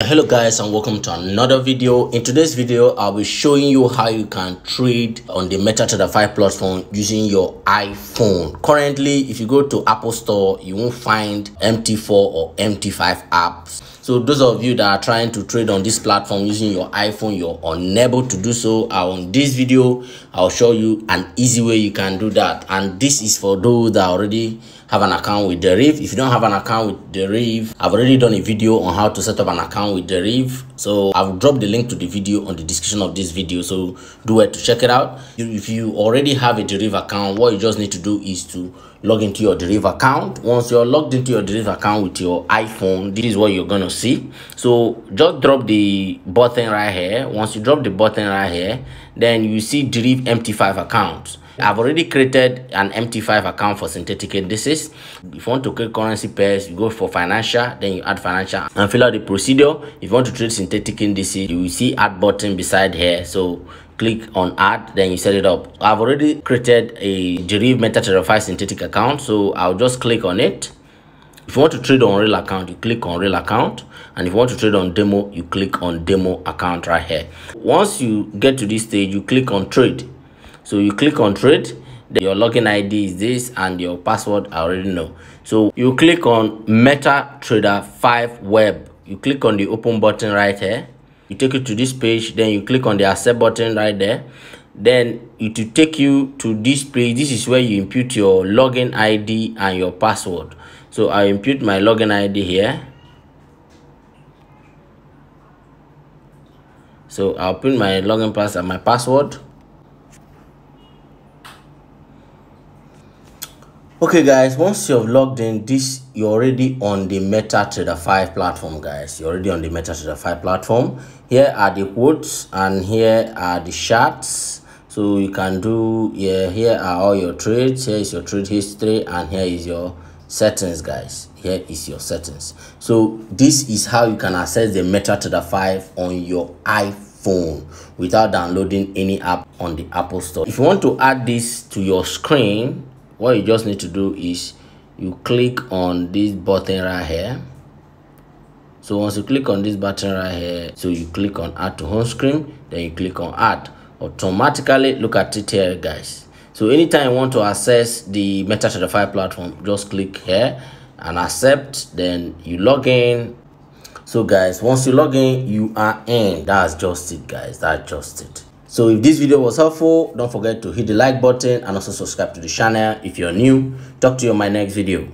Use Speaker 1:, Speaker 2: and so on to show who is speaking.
Speaker 1: hello guys and welcome to another video. In today's video i'll be showing you how you can trade on the metatrader 5 platform using your iphone. Currently if you go to apple store you won't find mt4 or mt5 apps. So those of you that are trying to trade on this platform using your iphone you're unable to do so. On this video i'll show you an easy way you can do that. And this is for those that already have an account with Deriv. If you don't have an account with Deriv, I've already done a video on how to set up an account with Deriv. So I've dropped the link to the video on the description of this video. So do it to check it out. If you already have a Deriv account, what you just need to do is to log into your Deriv account. Once you're logged into your Deriv account with your iPhone, this is what you're going to see. So just drop the button right here. Once you drop the button right here, then you see Deriv MT5 account. I've already created an MT5 account for synthetic indices. If you want to create currency pairs, you go for financial, then you add financial and fill out the procedure. If you want to trade synthetic indices, you will see add button beside here. So click on add, then you set it up. I've already created a Deriv MetaTrader synthetic account, so I'll just click on it. If you want to trade on real account, you click on real account. And if you want to trade on demo, you click on demo account right here. Once you get to this stage, you click on trade. So you click on trade your login id is this and your password i already know. So you click on metatrader 5 web. You click on the open button right here. You take it to this page then you click on the accept button right there. Then it will take you to this page. This is where you input your login id and your password so i input my login id here. So i'll put my login pass and my password. Okay guys once you've logged in this you're already on the metatrader 5 platform guys. You're already on the metatrader 5 platform. Here are the quotes and here are the charts. So you can do yeah here are all your trades. Here is your trade history and here is your settings guys. Here is your settings. So this is how you can access the metatrader 5 on your iphone without downloading any app on the apple store. If you want to add this to your screen what you just need to do is you click on this button right here. So once you click on this button right here so you click on add to home screen then you click on add. Automatically look at it here guys so anytime you want to access the metatrader 5 platform just click here and accept then you log in so guys once you log in you are in that's just it guys that's just it so if this video was helpful, don't forget to hit the like button and also subscribe to the channel if you're new. Talk to you on my next video.